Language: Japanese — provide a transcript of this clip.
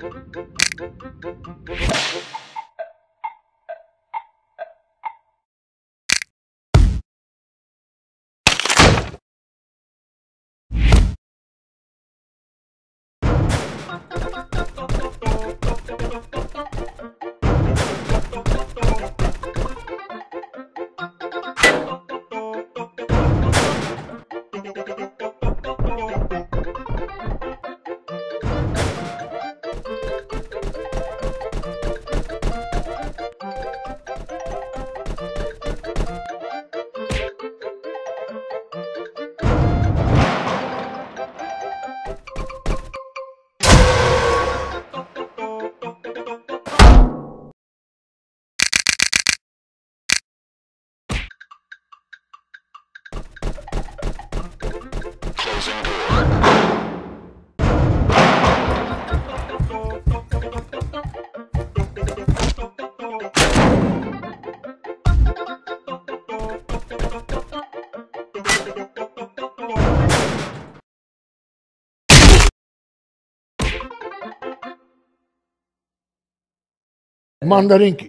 Thank you. Mandarinki.